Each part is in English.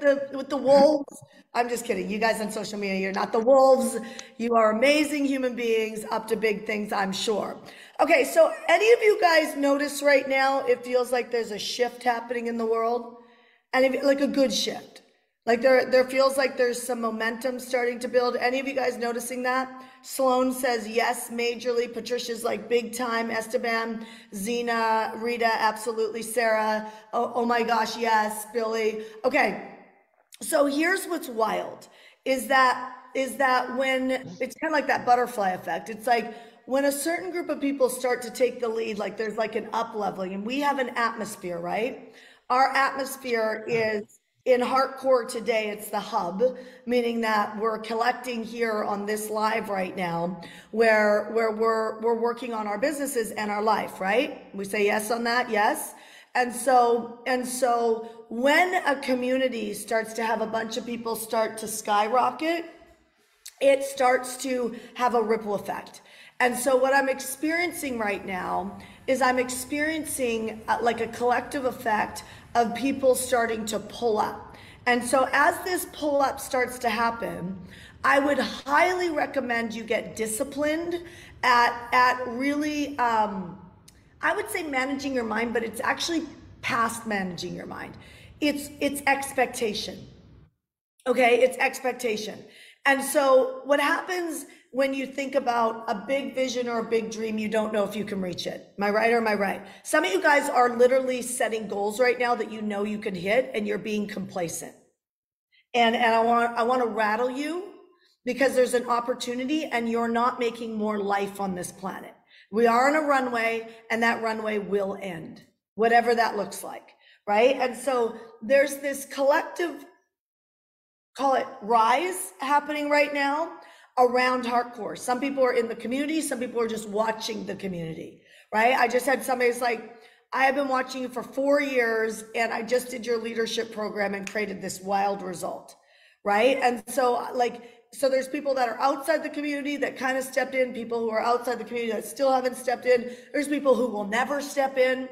the with the wolves. I'm just kidding. You guys on social media, you're not the wolves. You are amazing human beings up to big things, I'm sure. Okay, so any of you guys notice right now it feels like there's a shift happening in the world? And if, like a good shift. Like there there feels like there's some momentum starting to build. Any of you guys noticing that? Sloan says yes, majorly. Patricia's like big time. Esteban, Zena, Rita, absolutely. Sarah, oh, oh my gosh, yes. Billy. Okay, so here's what's wild is that is that when it's kind of like that butterfly effect. It's like when a certain group of people start to take the lead, like there's like an up leveling, and we have an atmosphere, right? Our atmosphere is in Heartcore today, it's the hub, meaning that we're collecting here on this live right now, where where we're we're working on our businesses and our life, right? We say yes on that, yes. And so and so when a community starts to have a bunch of people start to skyrocket, it starts to have a ripple effect. And so what I'm experiencing right now is I'm experiencing uh, like a collective effect of people starting to pull up. And so as this pull up starts to happen, I would highly recommend you get disciplined at at really um, I would say managing your mind, but it's actually past managing your mind. It's it's expectation. Okay, it's expectation. And so what happens when you think about a big vision or a big dream, you don't know if you can reach it. Am I right or am I right? Some of you guys are literally setting goals right now that you know you can hit and you're being complacent. And, and I want, I want to rattle you because there's an opportunity and you're not making more life on this planet. We are on a runway and that runway will end, whatever that looks like. Right. And so there's this collective, call it rise happening right now around Heartcore. Some people are in the community, some people are just watching the community, right? I just had somebody's like, I have been watching you for four years and I just did your leadership program and created this wild result, right? And so, like, so there's people that are outside the community that kind of stepped in, people who are outside the community that still haven't stepped in. There's people who will never step in.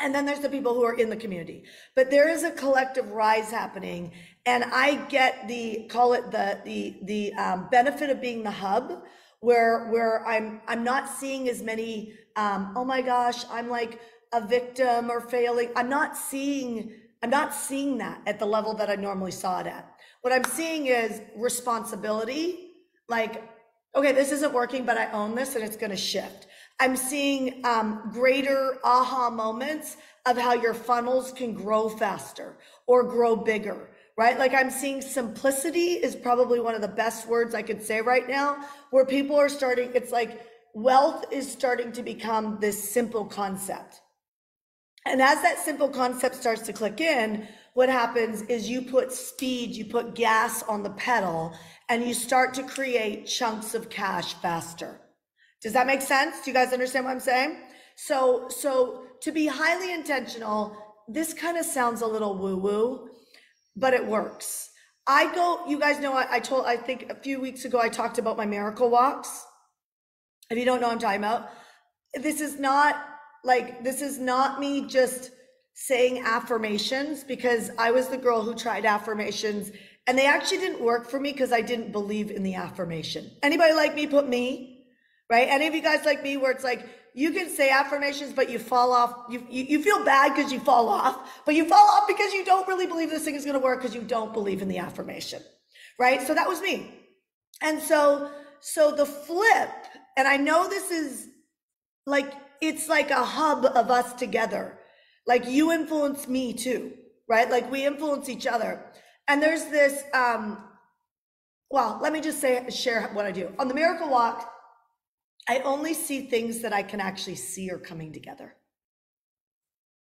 And then there's the people who are in the community. But there is a collective rise happening and I get the call it the the the um, benefit of being the hub, where where I'm I'm not seeing as many. Um, oh my gosh, I'm like a victim or failing. I'm not seeing I'm not seeing that at the level that I normally saw it at. What I'm seeing is responsibility. Like, okay, this isn't working, but I own this and it's going to shift. I'm seeing um, greater aha moments of how your funnels can grow faster or grow bigger right? Like I'm seeing simplicity is probably one of the best words I could say right now, where people are starting, it's like wealth is starting to become this simple concept. And as that simple concept starts to click in, what happens is you put speed, you put gas on the pedal, and you start to create chunks of cash faster. Does that make sense? Do you guys understand what I'm saying? So, so to be highly intentional, this kind of sounds a little woo woo, but it works. I go, you guys know, I, I told, I think a few weeks ago, I talked about my miracle walks. If you don't know I'm talking about, this is not like, this is not me just saying affirmations because I was the girl who tried affirmations and they actually didn't work for me because I didn't believe in the affirmation. Anybody like me put me, right? Any of you guys like me where it's like, you can say affirmations, but you fall off. You, you, you feel bad because you fall off, but you fall off because you don't really believe this thing is going to work because you don't believe in the affirmation. Right. So that was me. And so, so the flip, and I know this is like, it's like a hub of us together. Like you influence me too, right? Like we influence each other. And there's this, um, well, let me just say, share what I do on the miracle walk I only see things that I can actually see are coming together.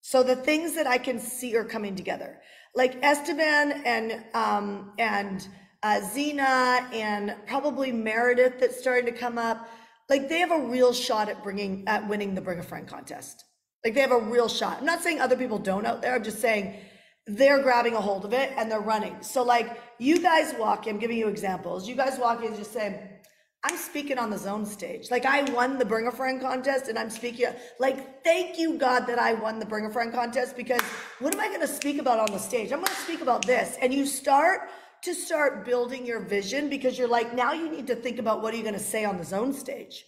So the things that I can see are coming together, like Esteban and um, and uh, Zena and probably Meredith that's starting to come up. Like they have a real shot at bringing at winning the Bring a Friend contest. Like they have a real shot. I'm not saying other people don't out there. I'm just saying they're grabbing a hold of it and they're running. So like you guys walk. I'm giving you examples. You guys walk in and just say I'm speaking on the zone stage. Like I won the Bring a Friend contest and I'm speaking. Like, thank you, God, that I won the Bring a Friend contest because what am I going to speak about on the stage? I'm going to speak about this. And you start to start building your vision because you're like, now you need to think about what are you going to say on the zone stage?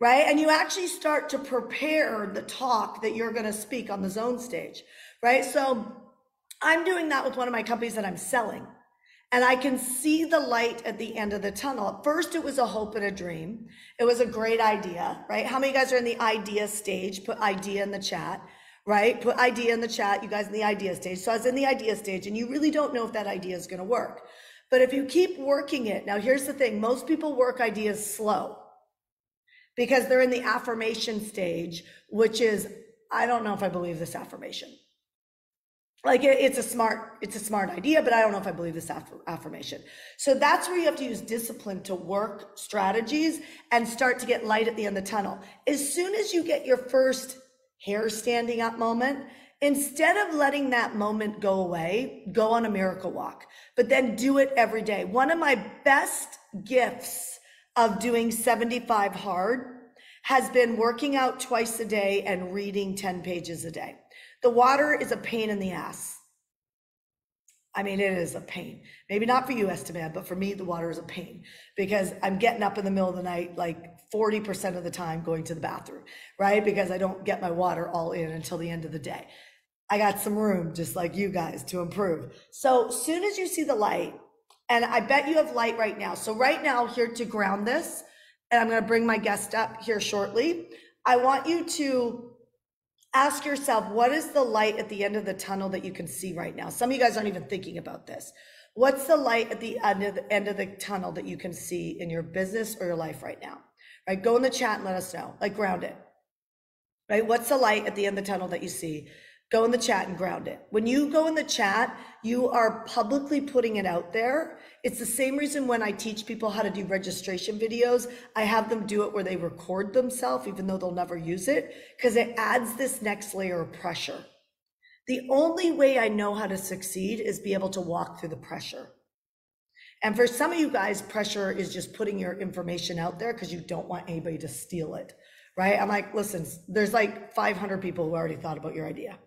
Right. And you actually start to prepare the talk that you're going to speak on the zone stage. Right. So I'm doing that with one of my companies that I'm selling. And I can see the light at the end of the tunnel. At first, it was a hope and a dream. It was a great idea, right? How many of you guys are in the idea stage? Put idea in the chat right? Put idea in the chat, you guys in the idea stage. So I was in the idea stage and you really don't know if that idea is going to work. But if you keep working it, now here's the thing most people work ideas slow because they're in the affirmation stage, which is, I don't know if I believe this affirmation. Like it, it's a smart, it's a smart idea, but I don't know if I believe this affirmation. So that's where you have to use discipline to work strategies and start to get light at the end of the tunnel. As soon as you get your first hair standing up moment, instead of letting that moment go away, go on a miracle walk, but then do it every day. One of my best gifts of doing 75 hard has been working out twice a day and reading 10 pages a day. The water is a pain in the ass. I mean, it is a pain. Maybe not for you, Esteban, but for me, the water is a pain because I'm getting up in the middle of the night, like 40% of the time going to the bathroom, right? Because I don't get my water all in until the end of the day. I got some room, just like you guys, to improve. So soon as you see the light, and I bet you have light right now. So right now, here to ground this, and I'm going to bring my guest up here shortly. I want you to ask yourself, what is the light at the end of the tunnel that you can see right now? Some of you guys aren't even thinking about this. What's the light at the end of the, end of the tunnel that you can see in your business or your life right now? Right? Go in the chat and let us know. Like ground it. Right? What's the light at the end of the tunnel that you see? Go in the chat and ground it. When you go in the chat, you are publicly putting it out there. It's the same reason when I teach people how to do registration videos, I have them do it where they record themselves, even though they'll never use it, because it adds this next layer of pressure. The only way I know how to succeed is be able to walk through the pressure. And for some of you guys, pressure is just putting your information out there because you don't want anybody to steal it, right? I'm like, listen, there's like 500 people who already thought about your idea.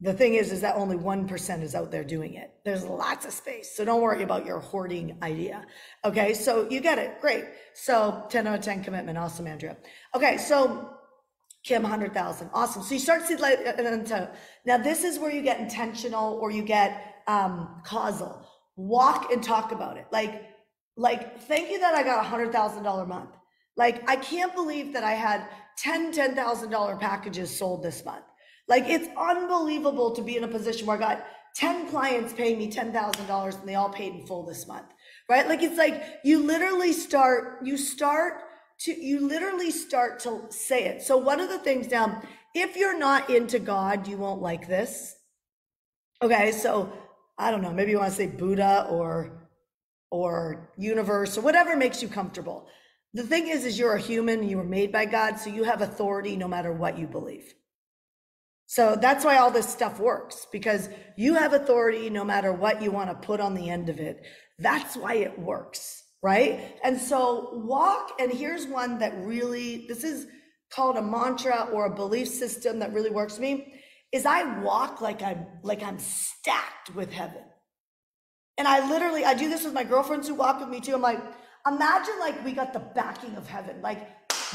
The thing is, is that only 1% is out there doing it. There's lots of space. So don't worry about your hoarding idea. Okay. So you get it. Great. So 10 out of 10 commitment. Awesome, Andrea. Okay. So Kim, 100,000. Awesome. So you start to see like, now this is where you get intentional or you get um, causal walk and talk about it. Like, like, thank you that I got a hundred thousand dollar month. Like, I can't believe that I had 10, $10,000 packages sold this month. Like, it's unbelievable to be in a position where I got 10 clients paying me $10,000 and they all paid in full this month. Right? Like, it's like you literally start, you start to, you literally start to say it. So, one of the things now, if you're not into God, you won't like this. Okay. So, I don't know, maybe you want to say Buddha or or universe or whatever makes you comfortable. The thing is is you're a human, you were made by God, so you have authority no matter what you believe. So that's why all this stuff works because you have authority no matter what you want to put on the end of it. That's why it works, right? And so walk and here's one that really this is called a mantra or a belief system that really works for me is I walk like I'm like I'm stacked with heaven. And I literally I do this with my girlfriends who walk with me too. I'm like, imagine like we got the backing of heaven. Like,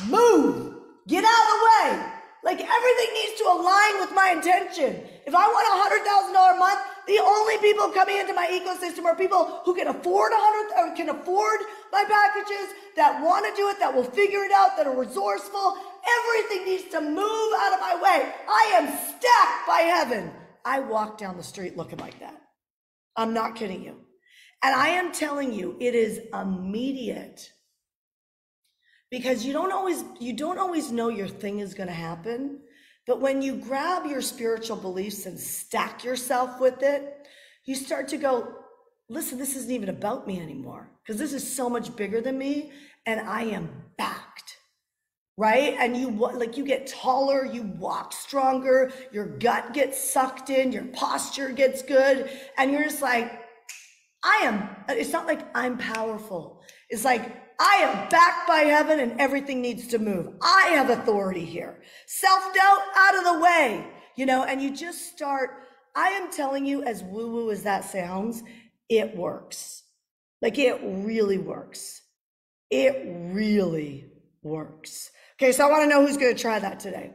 move, get out of the way. Like everything needs to align with my intention. If I want a hundred thousand dollar a month, the only people coming into my ecosystem are people who can afford a hundred or can afford my packages, that want to do it, that will figure it out, that are resourceful, Everything needs to move out of my way. I am stacked by heaven. I walk down the street looking like that. I'm not kidding you. And I am telling you, it is immediate because you don't always you don't always know your thing is going to happen but when you grab your spiritual beliefs and stack yourself with it you start to go listen this isn't even about me anymore because this is so much bigger than me and i am backed right? And you like you get taller, you walk stronger, your gut gets sucked in, your posture gets good, and you're just like, I am, it's not like I'm powerful. It's like I am backed by heaven and everything needs to move. I have authority here. Self doubt out of the way, you know, and you just start. I am telling you, as woo woo as that sounds, it works. Like it really works. It really works. Okay, so I want to know who's going to try that today.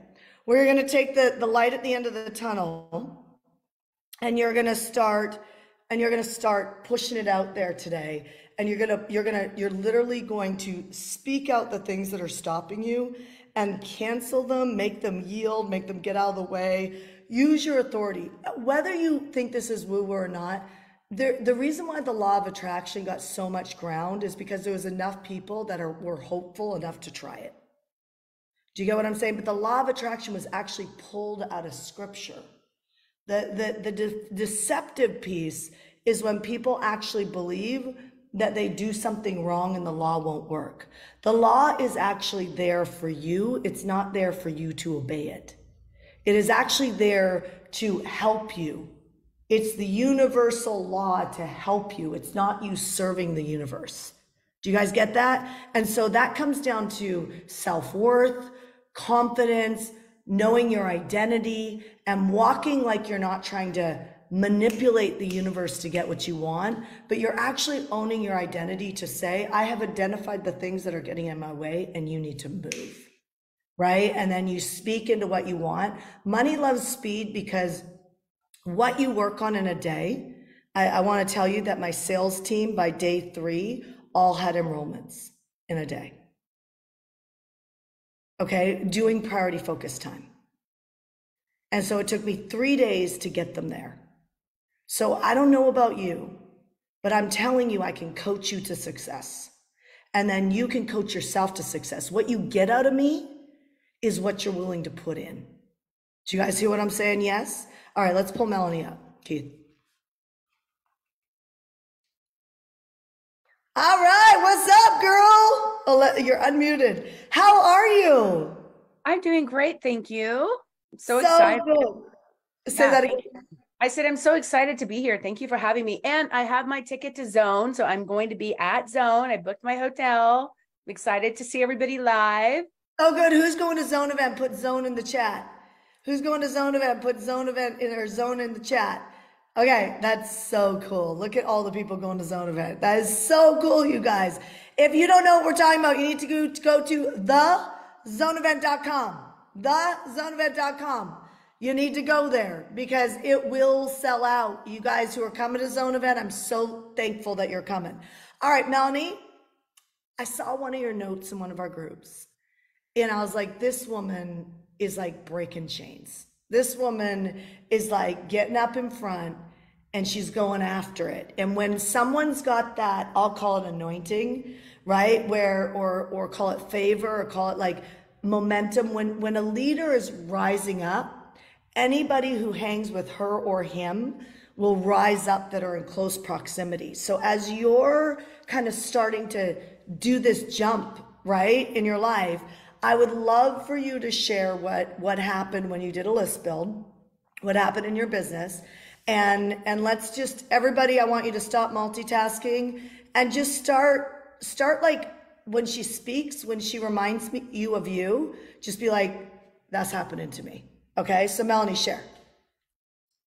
We're going to take the, the light at the end of the tunnel and you're going to start and you're going to start pushing it out there today and you're to you're to you're literally going to speak out the things that are stopping you and cancel them make them yield make them get out of the way. Use your authority. Whether you think this is woo woo or not the, the reason why the law of attraction got so much ground is because there was enough people that are were hopeful enough to try it. Do you get what i'm saying? But the law of attraction was actually pulled out of scripture. The, the, the de- deceptive piece is when people actually believe that they do something wrong and the law won't work. The law is actually there for you, it's not there for you to obey it. It is actually there to help you. It's the universal law to help you. It's not you serving the universe. Do you guys get that? And so that comes down to self worth, confidence, knowing your identity and walking like you're not trying to manipulate the universe to get what you want, but you're actually owning your identity to say, I have identified the things that are getting in my way and you need to move. Right. And then you speak into what you want. Money loves speed because what you work on in a day, I, I want to tell you that my sales team by day three all had enrollments in a day okay, doing priority focus time. And so it took me three days to get them there. So I don't know about you, but I'm telling you, I can coach you to success. And then you can coach yourself to success. What you get out of me is what you're willing to put in. Do you guys hear what I'm saying? Yes? All right, let's pull Melanie up. Keith. All right, what's up, girl? Oh, you're unmuted. How are you? I'm doing great, thank you. So, so excited. Good. Say yeah. that again. I said I'm so excited to be here. Thank you for having me. And I have my ticket to Zone, so I'm going to be at Zone. I booked my hotel. I'm excited to see everybody live. Oh, good. Who's going to Zone event? Put Zone in the chat. Who's going to Zone event? Put Zone event in or Zone in the chat. Okay, that's so cool. Look at all the people going to Zone Event. That is so cool, you guys. If you don't know what we're talking about, you need to go to, go to thezoneevent.com. Thezoneevent.com. You need to go there because it will sell out. You guys who are coming to Zone Event, I'm so thankful that you're coming. All right, Melanie, I saw one of your notes in one of our groups, and I was like, this woman is like breaking chains. This woman is like getting up in front and she's going after it. And when someone's got that, I'll call it anointing, right? Where or or call it favor or call it like momentum when when a leader is rising up, anybody who hangs with her or him will rise up that are in close proximity. So as you're kind of starting to do this jump, right, in your life, I would love for you to share what what happened when you did a list build, what happened in your business, and and let's just everybody. I want you to stop multitasking and just start start like when she speaks, when she reminds me you of you, just be like, "That's happening to me." Okay, so Melanie, share.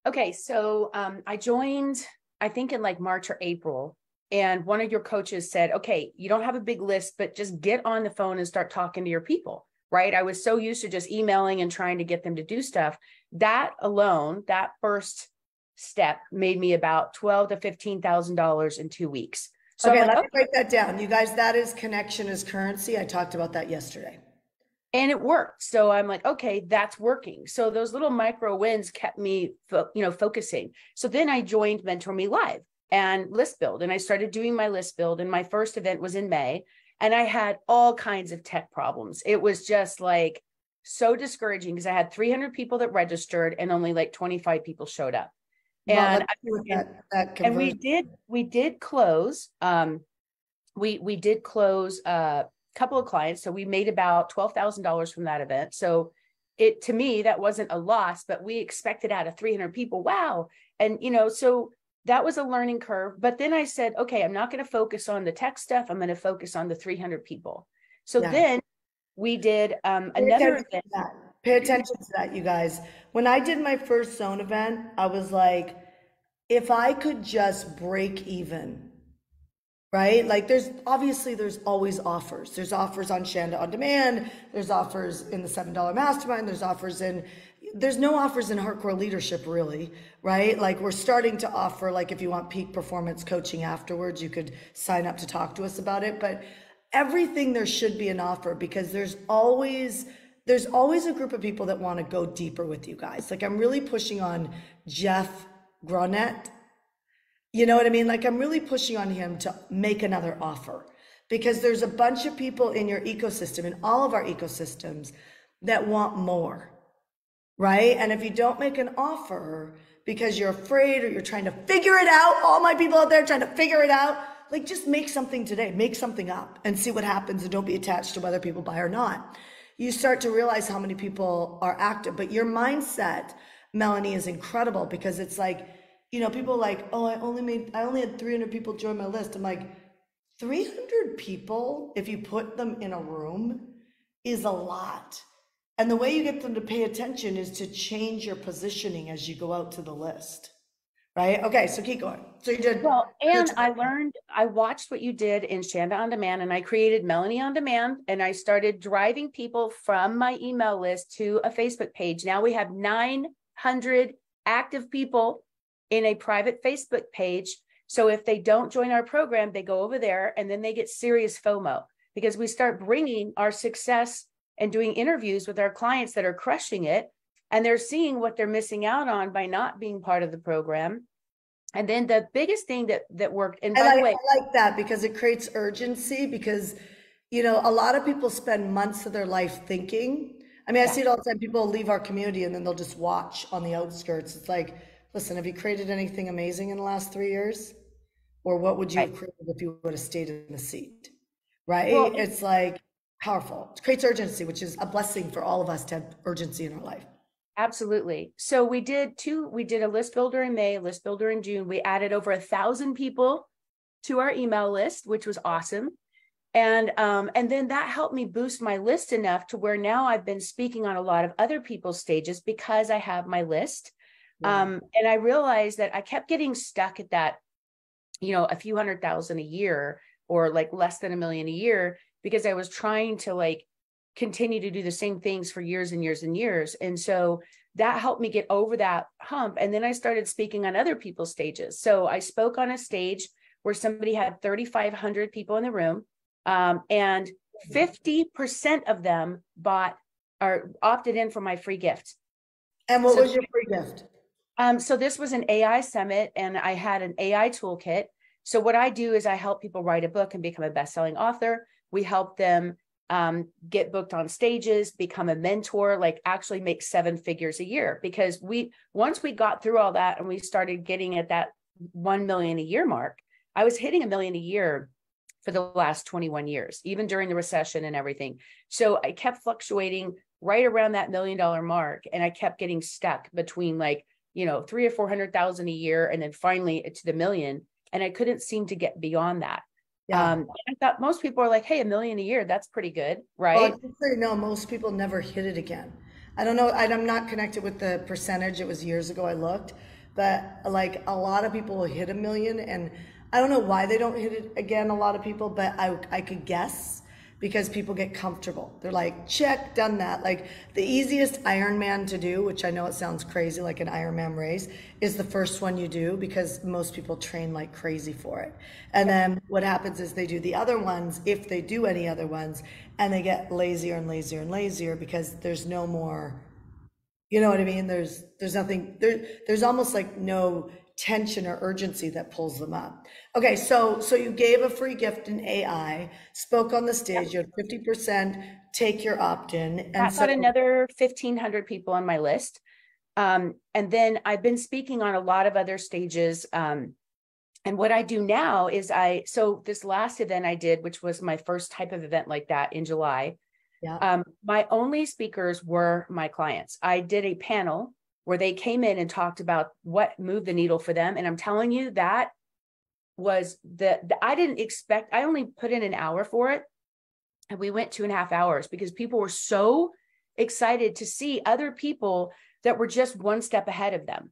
Okay, so um, I joined, I think in like March or April, and one of your coaches said, okay, you don't have a big list, but just get on the phone and start talking to your people. Right. I was so used to just emailing and trying to get them to do stuff. That alone, that first step made me about twelve to fifteen thousand dollars in two weeks. So okay, like, let me break that down. You guys, that is connection is currency. I talked about that yesterday. And it worked. So I'm like, okay, that's working. So those little micro wins kept me, fo- you know, focusing. So then I joined Mentor Me Live and list build. And I started doing my list build. And my first event was in May. And I had all kinds of tech problems. It was just like so discouraging because I had 300 people that registered and only like 25 people showed up. And, well, that, that and we did we did close um we we did close a couple of clients so we made about $12,000 from that event so it to me that wasn't a loss but we expected out of 300 people wow and you know so that was a learning curve. But then I said, okay, I'm not going to focus on the tech stuff. I'm going to focus on the 300 people. So yeah. then we did um, another event. Pay attention to that, you guys. When I did my first zone event, I was like, if I could just break even, right? Like there's obviously there's always offers. There's offers on Shanda on demand. There's offers in the $7 mastermind. There's offers in there's no offers in Heartcore leadership really right like we're starting to offer like if you want peak performance coaching afterwards you could sign up to talk to us about it but everything there should be an offer because there's always there's always a group of people that want to go deeper with you guys like i'm really pushing on jeff gronet you know what i mean like i'm really pushing on him to make another offer because there's a bunch of people in your ecosystem in all of our ecosystems that want more right? And if you don't make an offer because you're afraid or you're trying to figure it out, all my people out there trying to figure it out, like just make something today, make something up and see what happens and don't be attached to whether people buy or not. You start to realize how many people are active, but your mindset, Melanie, is incredible because it's like, you know, people like, oh, I only made, I only had 300 people join my list. I'm like, 300 people, if you put them in a room, is a lot. And the way you get them to pay attention is to change your positioning as you go out to the list. Right? Okay, so keep going. So you did well, and I learned, I watched what you did in Shanda on Demand, and I created Melanie on Demand, and I started driving people from my email list to a Facebook page. Now we have 900 active people in a private Facebook page. So if they don't join our program, they go over there and then they get serious FOMO because we start bringing our success and doing interviews with our clients that are crushing it. And they're seeing what they're missing out on by not being part of the program. And then the biggest thing that that worked and, and by I, the way I like that because it creates urgency because you know a lot of people spend months of their life thinking. I mean i see it all the time. People leave our community and then they'll just watch on the outskirts. It's like listen have you created anything amazing in the last three years or what would you right. have created if you would have stayed in the seat right well, it's like powerful. It creates urgency, which is a blessing for all of us to have urgency in our life. Absolutely. So we did two, we did a list builder in May, list builder in June. We added over a thousand people to our email list, which was awesome. And um, and then that helped me boost my list enough to where now I've been speaking on a lot of other people's stages because I have my list. Um, and I realized that I kept getting stuck at that, you know, a few hundred thousand a year or like less than a million a year because I was trying to like continue to do the same things for years and years and years. And so that helped me get over that hump. And then I started speaking on other people's stages. So I spoke on a stage where somebody had 3,500 people in the room, um, and 50% of them bought or opted in for my free gift. And what so, was your free gift? Um, so this was an AI summit, and I had an AI toolkit. So what I do is I help people write a book and become a best-selling author. We help them um, get booked on stages, become a mentor, like actually make seven figures a year. Because we, once we got through all that and we started getting at that 1 million a year mark, I was hitting a million a year for the last 21 years, even during the recession and everything. So I kept fluctuating right around that million dollar mark. And I kept getting stuck between like, you know, three or 400,000 a year and then finally to the million. And I couldn't seem to get beyond that. Yeah. Um, I thought most people are like, hey, a million a year, that's pretty good, right? Well, no, most people never hit it again. I don't know. I'm not connected with the percentage. It was years ago I looked, but like a lot of people hit a million, and I don't know why they don't hit it again. A lot of people, but I I could guess because people get comfortable. They're like, check, done that. Like the easiest Ironman to do, which I know it sounds crazy, like an Ironman race, is the first one you do because most people train like crazy for it. And then what happens is they do the other ones, if they do any other ones, and they get lazier and lazier and lazier because there's no more, you know what I mean? There's there's nothing there. There's almost like no tension or urgency that pulls them up. Okay, so so you gave a free gift in AI, spoke on the stage, you had 50% take your opt-in. And I've so- got another 1,500 people on my list. Um, and then I've been speaking on a lot of other stages. Um, and what I do now is I, so this last event I did, which was my first type of event like that in July, yeah. Um, my only speakers were my clients. I did a panel where they came in and talked about what moved the needle for them. And I'm telling you, that was the, the I didn't expect, I only put in an hour for it. And we went two and a half hours because people were so excited to see other people that were just one step ahead of them.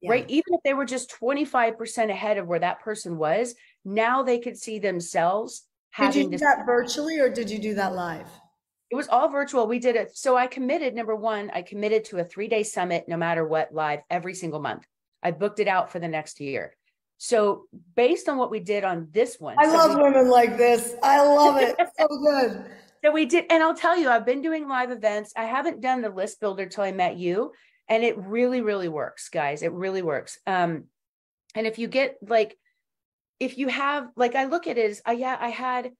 Yeah. Right. Even if they were just 25% ahead of where that person was, now they could see themselves. Did you do that virtually or did you do that live? It was all virtual. We did it. So I committed, number one, I committed to a three day summit, no matter what, live every single month. I booked it out for the next year. So based on what we did on this one, I so love we, women like this. I love it. so good. So we did, and I'll tell you, I've been doing live events. I haven't done the list builder till I met you, and it really, really works, guys. It really works. Um, and if you get like, if you have like, I look at it as, I yeah, I had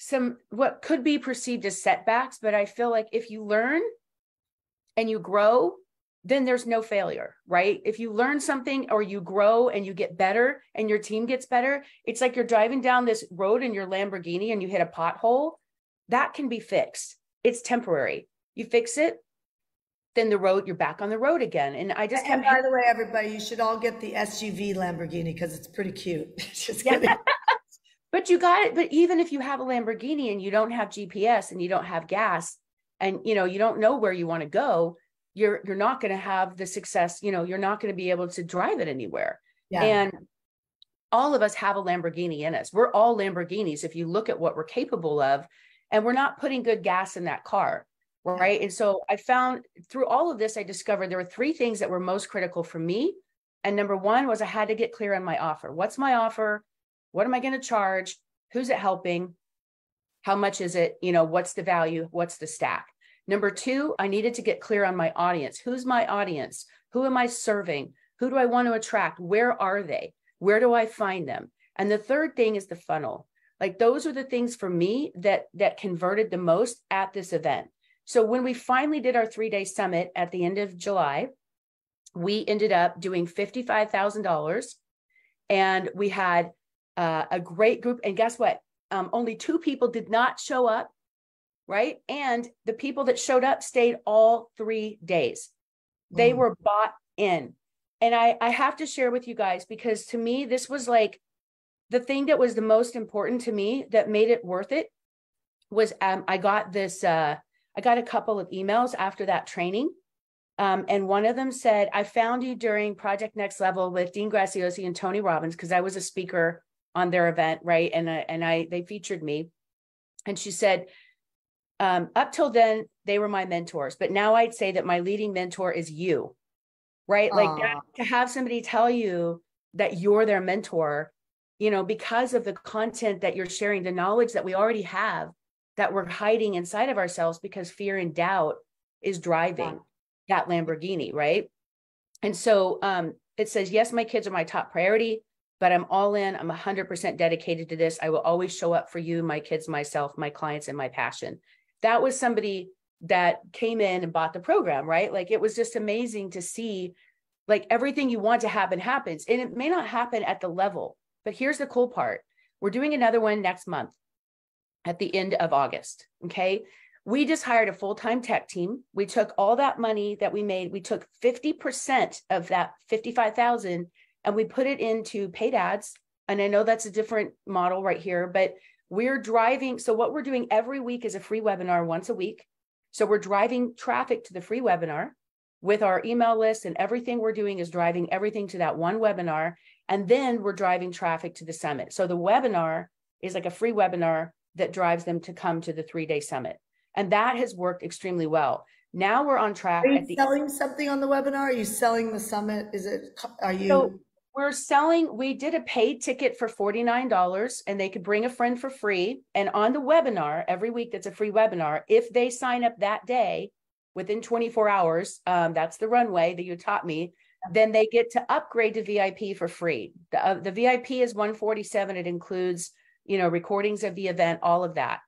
some what could be perceived as setbacks, but I feel like if you learn and you grow, then there's no failure, right? If you learn something or you grow and you get better and your team gets better, it's like you're driving down this road in your Lamborghini and you hit a pothole. That can be fixed. It's temporary. You fix it, then the road, you're back on the road again. And I just and by the way, everybody, you should all get the SUV Lamborghini because it's pretty cute. just kidding. But you got it. But even if you have a Lamborghini and you don't have GPS and you don't have gas and you know you don't know where you want to go, you're you're not going to have the success, you know, you're not going to be able to drive it anywhere. Yeah. And all of us have a Lamborghini in us. We're all Lamborghinis if you look at what we're capable of and we're not putting good gas in that car. Right. And so I found through all of this, I discovered there were three things that were most critical for me. And number one was I had to get clear on my offer. What's my offer? What am I going to charge? Who's it helping? How much is it? You know, what's the value? What's the stack? Number two, I needed to get clear on my audience. Who's my audience? Who am I serving? Who do I want to attract? Where are they? Where do I find them? And the third thing is the funnel. Like those are the things for me that that converted the most at this event. So when we finally did our 3-day summit at the end of July, we ended up doing $55,000 and we had uh, a great group. And guess what? Um, only two people did not show up, right? And the people that showed up stayed all three days. They mm. were bought in. And I, I have to share with you guys because to me, this was like the thing that was the most important to me that made it worth it was um, I got this, uh, I got a couple of emails after that training. Um, and one of them said, I found you during Project Next Level with Dean Graziosi and Tony Robbins because I was a speaker on their event, right? And I, and I they featured me, and she said, um, up till then they were my mentors, but now I'd say that my leading mentor is you, right? Like that, to have somebody tell you that you're their mentor, you know, because of the content that you're sharing, the knowledge that we already have that we're hiding inside of ourselves because fear and doubt is driving that Lamborghini, right? And so um, it says, yes, my kids are my top priority but I'm all in. I'm 100% dedicated to this. I will always show up for you, my kids, myself, my clients, and my passion. That was somebody that came in and bought the program, right? Like it was just amazing to see like everything you want to happen happens. And it may not happen at the level, but here's the cool part. We're doing another one next month at the end of August. Okay. We just hired a full time tech team. We took all that money that we made, we took 50% of that 55,000 and we put it into paid ads. And I know that's a different model right here, but we're driving. So, what we're doing every week is a free webinar once a week. So, we're driving traffic to the free webinar with our email list, and everything we're doing is driving everything to that one webinar. And then we're driving traffic to the summit. So, the webinar is like a free webinar that drives them to come to the three day summit. And that has worked extremely well. Now we're on track. Are you selling something on the webinar? Are you selling the summit? Is it, are you? So we're selling, we did a paid ticket for $49 and they could bring a friend for free. And on the webinar, every week that's a free webinar, if they sign up that day within 24 hours, um, that's the runway that you taught me, then they get to upgrade to VIP for free. The, uh, the VIP is 147. It includes, you know, recordings of the event, all of that.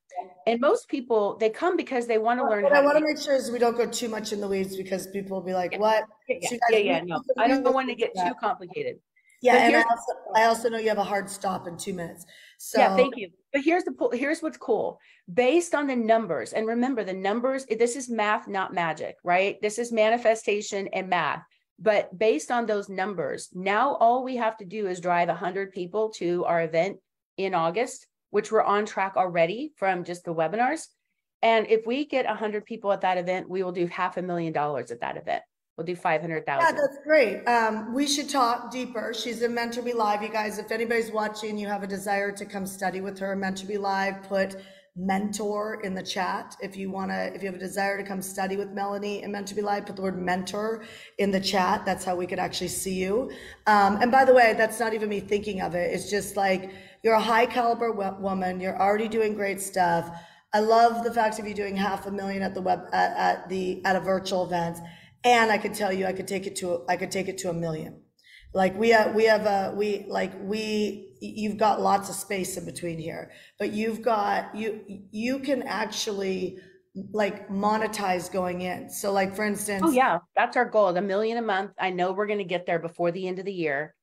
And most people, they come because they want to learn. What I want to make sure is we don't go too much in the weeds because people will be like, what? Yeah, yeah, yeah, yeah no, I don't want to get too complicated. Yeah, But and I also, I also know you have a hard stop in two minutes. So Yeah, thank you. But here's the here's what's cool. Based on the numbers, and remember the numbers, this is math, not magic, right? This is manifestation and math. But based on those numbers, now all we have to do is drive 100 people to our event in August, which we're on track already from just the webinars. And if we get 100 people at that event, we will do half a million dollars at that event. We'll do 500,000. Yeah, that's great. Um, we should talk deeper. She's in Mentor Me Live. You guys, if anybody's watching, you have a desire to come study with her, Mentor Me Live, put mentor in the chat. If you want to, if you have a desire to come study with Melanie and Mentor Me Live, put the word mentor in the chat. That's how we could actually see you. Um, and by the way, that's not even me thinking of it. It's just like you're a high caliber wo- woman. You're already doing great stuff. I love the fact of you doing half a million at the web at, at the at a virtual event. And I could tell you, I could take it to, I could take it to a million. Like we have, we have a, we, like we, you've got lots of space in between here, but you've got, you, you can actually like monetize going in. So like, for instance. Oh yeah, that's our goal. A million a month. I know we're going to get there before the end of the year.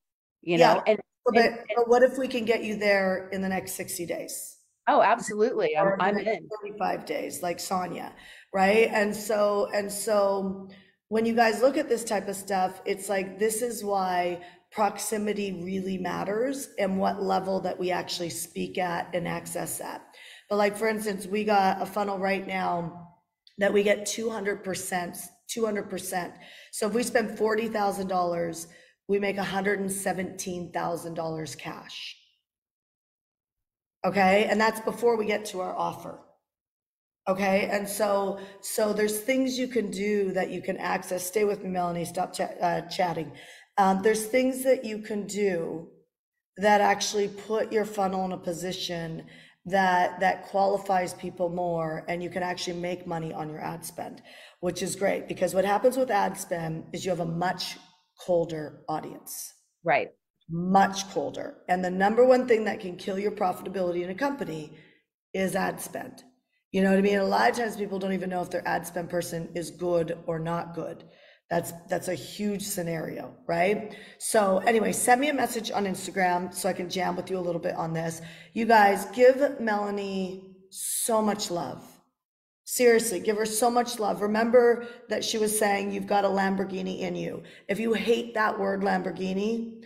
You Yeah. know, and But, but what if we can get you there in the next 60 days? oh, absolutely. I'm, I'm in. 35 days, like Sonia, right? And so, and so when you guys look at this type of stuff, it's like, this is why proximity really matters and what level that we actually speak at and access at. But like, for instance, we got a funnel right now that we get 200%, 200%. So if we spend $40,000, we make $117,000 cash. Okay, and that's before we get to our offer. Okay, and so so there's things you can do that you can access. Stay with me, Melanie. Stop ch- uh, chatting. Um, there's things that you can do that actually put your funnel in a position that that qualifies people more, and you can actually make money on your ad spend, which is great because what happens with ad spend is you have a much colder audience Right. much colder. And the number one thing that can kill your profitability in a company is ad spend. You know what I mean? A lot of times people don't even know if their ad spend person is good or not good. That's that's a huge scenario, right? So anyway, send me a message on Instagram so I can jam with you a little bit on this. You guys give Melanie so much love. Seriously, give her so much love. Remember that she was saying you've got a Lamborghini in you. If you hate that word Lamborghini,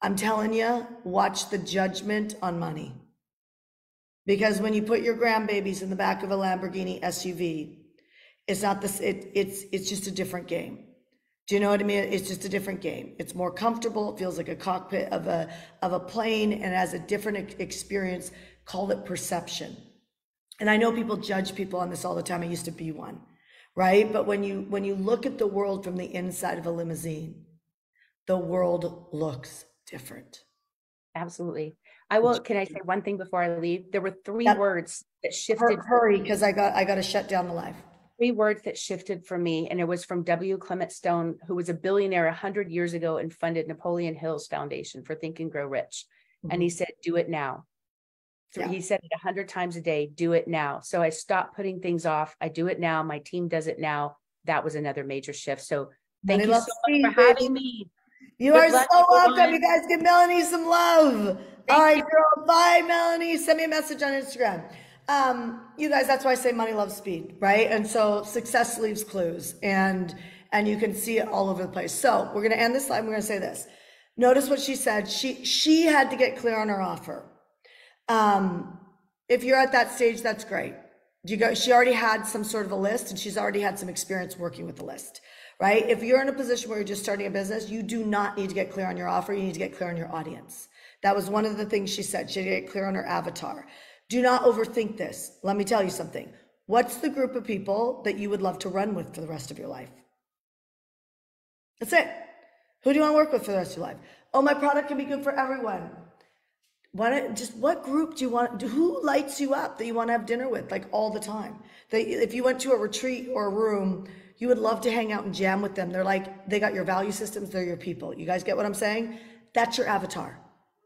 I'm telling you, watch the judgment on money. Because when you put your grandbabies in the back of a Lamborghini SUV, it's not this, it, it's, it's just a different game. Do you know what I mean? It's just a different game. It's more comfortable. It feels like a cockpit of a, of a plane and has a different experience. Call it perception. And I know people judge people on this all the time. I used to be one, right? But when you, when you look at the world from the inside of a limousine, the world looks different. Absolutely. I will. Can I say one thing before I leave? There were three Yep. words that shifted. Hurry, because I got, I got to shut down the live. Three words that shifted for me, and it was from W. Clement Stone, who was a billionaire a hundred years ago and funded Napoleon Hill's foundation for Think and Grow Rich. And he said, "Do it now." Mm-hmm. Yeah. He said it a hundred times a day. Do it now. So I stopped putting things off. I do it now. My team does it now. That was another major shift. So thank Money you so much for having me. You Good are so welcome. You guys give Melanie some love. Thank All right, you. girl. Bye, Melanie. Send me a message on Instagram. Um, you guys, that's why I say money loves speed, right? And so success leaves clues and and you can see it all over the place. So we're gonna end this live. We're gonna say this. Notice what she said. She she had to get clear on her offer. Um, if you're at that stage, that's great. You go, she already had some sort of a list and she's already had some experience working with the list, right? If you're in a position where you're just starting a business, you do not need to get clear on your offer. You need to get clear on your audience. That was one of the things she said. She had to get clear on her avatar. Do not overthink this. Let me tell you something. What's the group of people that you would love to run with for the rest of your life? That's it. Who do you want to work with for the rest of your life? Oh, my product can be good for everyone. Why don't just what group do you want? Who lights you up that you want to have dinner with like all the time? That if you went to a retreat or a room, you would love to hang out and jam with them. They're like they got your value systems. They're your people. You guys get what I'm saying? That's your avatar.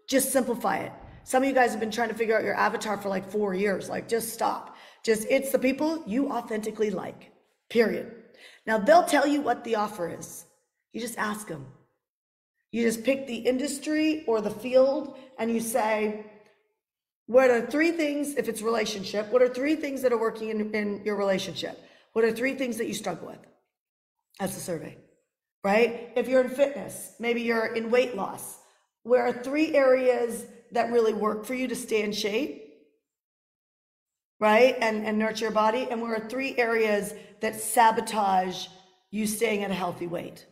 Just simplify it. Some of you guys have been trying to figure out your avatar for like four years. Like just stop. Just it's the people you authentically like. Period. Now they'll tell you what the offer is. You just ask them. You just pick the industry or the field and you say, what are three things, if it's relationship, what are three things that are working in, in your relationship? What are three things that you struggle with? That's the survey, right? If you're in fitness, maybe you're in weight loss. Where are three areas that really work for you to stay in shape? Right? And, and nurture your body. And where are three areas that sabotage you staying at a healthy weight?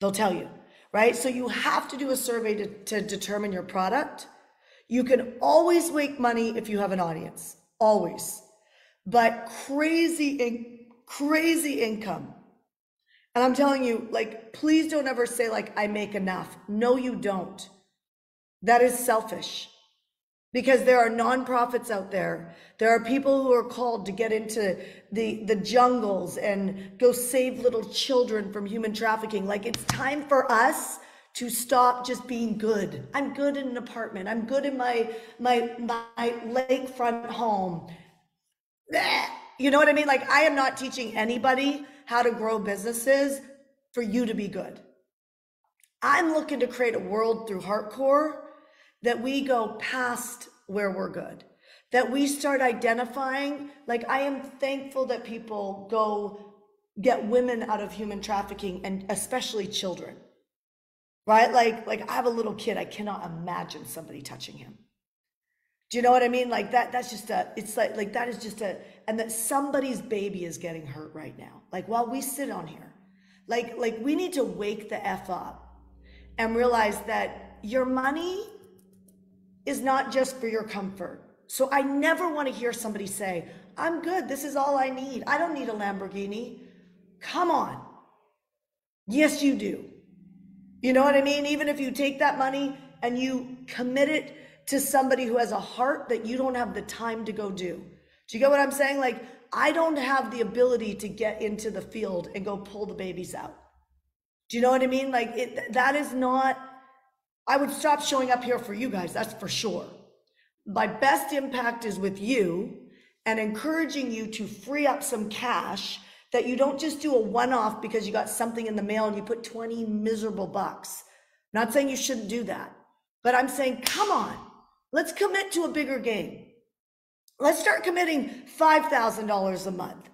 They'll tell you, right? So you have to do a survey to, to determine your product. You can always make money if you have an audience, always. But crazy, in crazy income. And I'm telling you, like, please don't ever say, like, I make enough. No, you don't. That is selfish because there are nonprofits out there. There are people who are called to get into the, the jungles and go save little children from human trafficking. Like it's time for us to stop just being good. I'm good in an apartment. I'm good in my my my lakefront home. You know what I mean? Like I am not teaching anybody how to grow businesses for you to be good. I'm looking to create a world through Heartcore that we go past where we're good, that we start identifying. Like, I am thankful that people go get women out of human trafficking and especially children right like like i have a little kid i cannot imagine somebody touching him do you know what i mean like that that's just a it's like like that is just a and that somebody's baby is getting hurt right now like while we sit on here like like we need to wake the f up and realize that your money is not just for your comfort. So I never want to hear somebody say, I'm good. This is all I need. I don't need a Lamborghini. Come on. Yes, you do. You know what I mean? Even if you take that money and you commit it to somebody who has a heart that you don't have the time to go do. Do you get what I'm saying? Like, I don't have the ability to get into the field and go pull the babies out. Do you know what I mean? Like, it, that is not I would stop showing up here for you guys, that's for sure. My best impact is with you and encouraging you to free up some cash that you don't just do a one off because you got something in the mail and you put 20 miserable bucks. Not saying you shouldn't do that, but I'm saying, come on, let's commit to a bigger game. Let's start committing $5,000 a month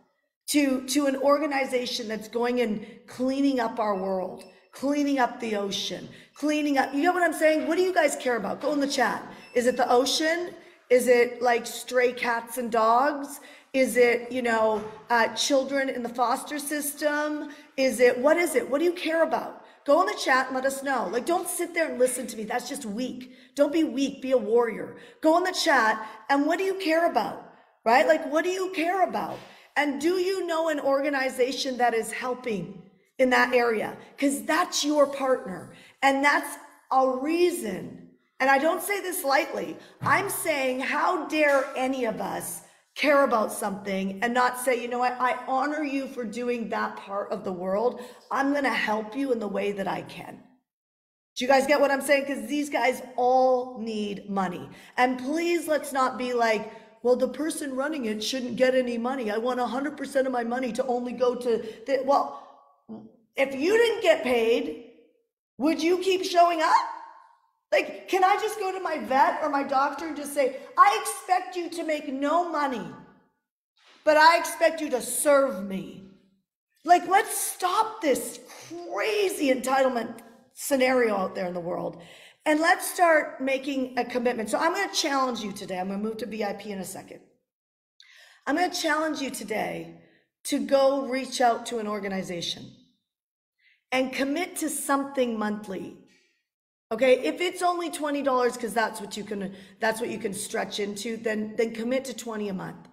to, to an organization that's going and cleaning up our world cleaning up the ocean, cleaning up. You know what I'm saying? What do you guys care about? Go in the chat. Is it the ocean? Is it like stray cats and dogs? Is it, you know, uh, children in the foster system? Is it, what is it? What do you care about? Go in the chat and let us know. Like, don't sit there and listen to me. That's just weak. Don't be weak. Be a warrior. Go in the chat and what do you care about? Right? Like, what do you care about? And do you know an organization that is helping? in that area because that's your partner. And that's a reason. And I don't say this lightly. I'm saying, how dare any of us care about something and not say, you know what, I honor you for doing that part of the world. I'm going to help you in the way that I can. Do you guys get what I'm saying? Because these guys all need money. And please let's not be like, well, the person running it shouldn't get any money. I want 100% of my money to only go to the, well, if you didn't get paid, would you keep showing up? Like, can I just go to my vet or my doctor and just say, I expect you to make no money, but I expect you to serve me? Like, let's stop this crazy entitlement scenario out there in the world and let's start making a commitment. So, I'm going to challenge you today. I'm going to move to VIP in a second. I'm going to challenge you today to go reach out to an organization and commit to something monthly. Okay, if it's only $20 because that's what you can that's what you can stretch into, then then commit to 20 a month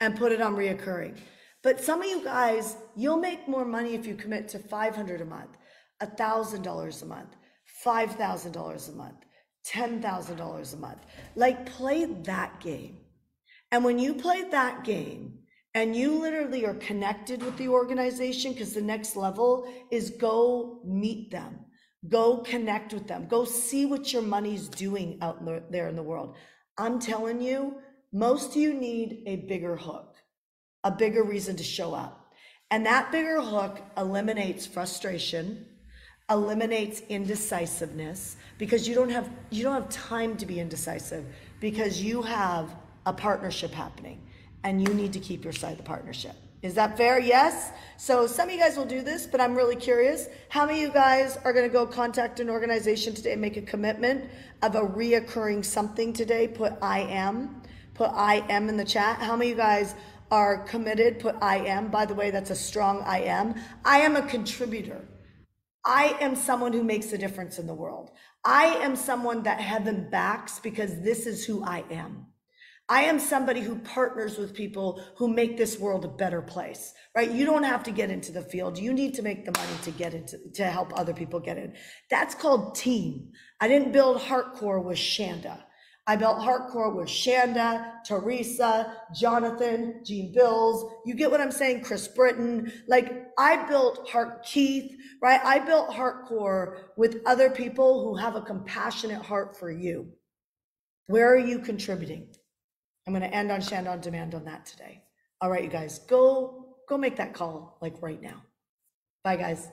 and put it on reoccurring. But some of you guys, you'll make more money if you commit to 500 a month, $1,000 a month, $5,000 a month, $10,000 a month. Like play that game. And when you play that game, and you literally are connected with the organization because the next level is go meet them go connect with them. Go see what your money's doing out there in the world. I'm telling you most of you need a bigger hook a bigger reason to show up. And that bigger hook eliminates frustration eliminates indecisiveness because you don't have you don't have time to be indecisive because you have a partnership happening and you need to keep your side of the partnership. Is that fair? Yes. So some of you guys will do this, but I'm really curious. How many of you guys are going to go contact an organization today and make a commitment of a reoccurring something today? Put I am. Put I am in the chat. How many of you guys are committed? Put I am. By the way, that's a strong I am. I am a contributor. I am someone who makes a difference in the world. I am someone that heaven backs because this is who I am. I am somebody who partners with people who make this world a better place, right? You don't have to get into the field. You need to make the money to get into, to help other people get in. That's called team. I didn't build Heartcore with Shanda. I built Heartcore with Shanda, Teresa, Jonathan, Gene Bills. You get what I'm saying? Chris Britton. Like I built Heart Keith, right? I built Heartcore with other people who have a compassionate heart for you. Where are you contributing? I'm going to end on Shanda on demand on that today. All right, you guys, go go make that call like right now. Bye, guys.